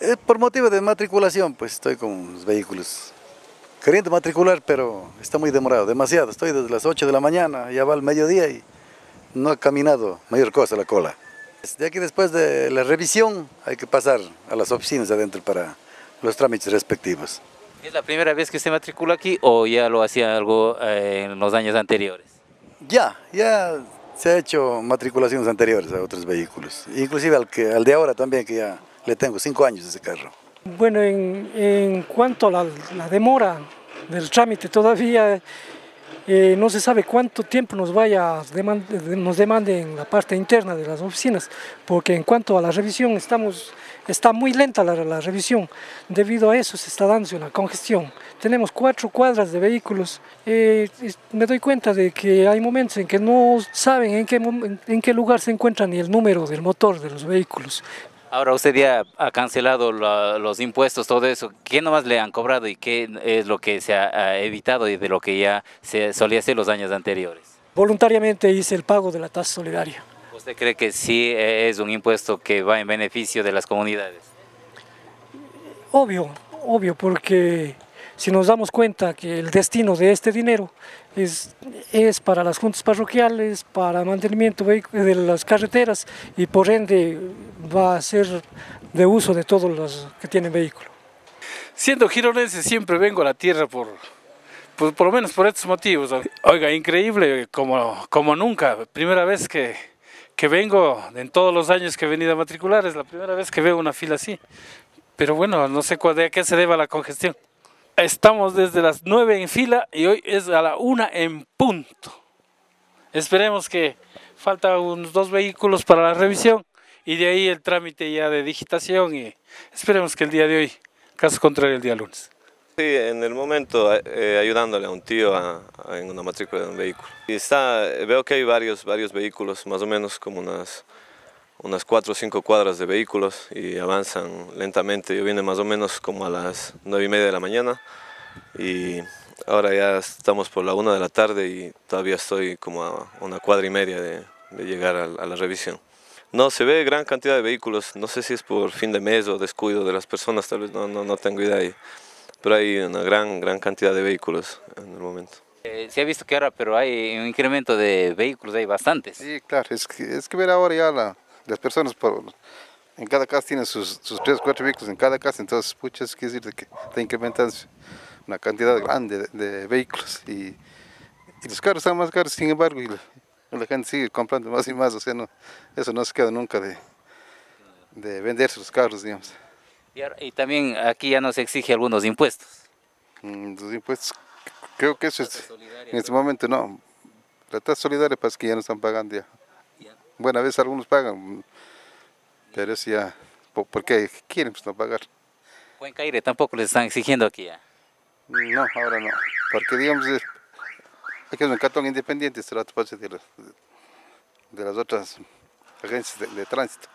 Eh, por motivo de matriculación, pues estoy con los vehículos. Queriendo matricular, pero está muy demorado, demasiado. Estoy desde las 8 de la mañana, ya va al mediodía y no ha caminado mayor cosa la cola. De aquí después de la revisión hay que pasar a las oficinas adentro para los trámites respectivos. ¿Es la primera vez que se matricula aquí o ya lo hacía algo eh, en los años anteriores? Ya, ya se ha hecho matriculaciones anteriores a otros vehículos, inclusive al, que, al de ahora también, que ya le tengo cinco años ese carro. Bueno, en, en cuanto a la, demora del trámite, todavía eh, no se sabe cuánto tiempo nos vaya demand, nos demande en la parte interna de las oficinas, porque en cuanto a la revisión estamos está muy lenta la, la, revisión, debido a eso se está dando una congestión. Tenemos cuatro cuadras de vehículos, eh, me doy cuenta de que hay momentos en que no saben en qué, en qué lugar se encuentra ni el número del motor de los vehículos. Ahora usted ya ha cancelado la, los impuestos, todo eso. ¿Qué nomás le han cobrado y qué es lo que se ha evitado y de lo que ya se solía hacer los años anteriores? Voluntariamente hice el pago de la tasa solidaria. ¿Usted cree que sí es un impuesto que va en beneficio de las comunidades? Obvio, obvio, porque si nos damos cuenta que el destino de este dinero es, es para las juntas parroquiales, para mantenimiento de las carreteras y por ende va a ser de uso de todos los que tienen vehículo. Siendo gironense siempre vengo a la tierra por, por, por lo menos por estos motivos. Oiga, increíble como, como nunca, primera vez que, que vengo en todos los años que he venido a matricular, es la primera vez que veo una fila así. Pero bueno, no sé a qué se deba la congestión. Estamos desde las 9 en fila y hoy es a la 1 en punto. Esperemos que faltan unos dos vehículos para la revisión y de ahí el trámite ya de digitación y esperemos que el día de hoy, caso contrario, el día lunes. Sí, en el momento eh, ayudándole a un tío a, a, en una matrícula de un vehículo. Y está, veo que hay varios, varios vehículos, más o menos como unas unas cuatro o cinco cuadras de vehículos y avanzan lentamente. Yo vine más o menos como a las nueve y media de la mañana y ahora ya estamos por la una de la tarde y todavía estoy como a una cuadra y media de, de llegar a, a, la revisión. No, se ve gran cantidad de vehículos, no sé si es por fin de mes o descuido de las personas, tal vez no, no, no tengo idea, pero hay una gran, gran cantidad de vehículos en el momento. Eh, se ha visto que ahora, pero hay un incremento de vehículos, hay bastantes. Sí, claro, es que, es que ver ahora ya la, las personas por, en cada casa tienen sus, sus tres, cuatro vehículos en cada casa, entonces, pucha, es quiere decir que está incrementando una cantidad grande de, de vehículos y, y, los carros están más caros, sin embargo, y la, la, gente sigue comprando más y más, o sea, no, eso no se queda nunca de, de venderse los carros, digamos. Y, y, también aquí ya nos exige algunos impuestos. Mm, los impuestos, creo que eso es, en este momento no, la tasa solidaria pasa que ya no están pagando ya. Bueno, a veces algunos pagan, pero es ya, porque quieren pues no pagar. Caire tampoco les están exigiendo aquí ya. No, ahora no, porque digamos, que es un cartón independiente, se lo de, de, de las otras agencias de, de tránsito.